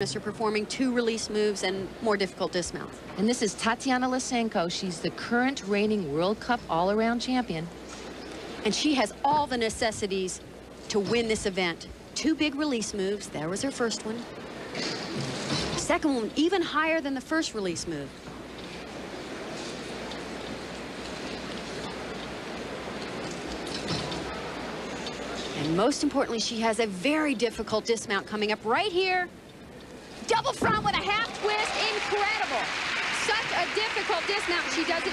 Mr. performing two release moves and more difficult dismounts. And this is Tatiana Lysenko. She's the current reigning World Cup all-around champion. And she has all the necessities to win this event. Two big release moves. There was her first one. Second one, even higher than the first release move. And most importantly, she has a very difficult dismount coming up right here. Double front with a half twist, incredible. Such a difficult dismount. She does it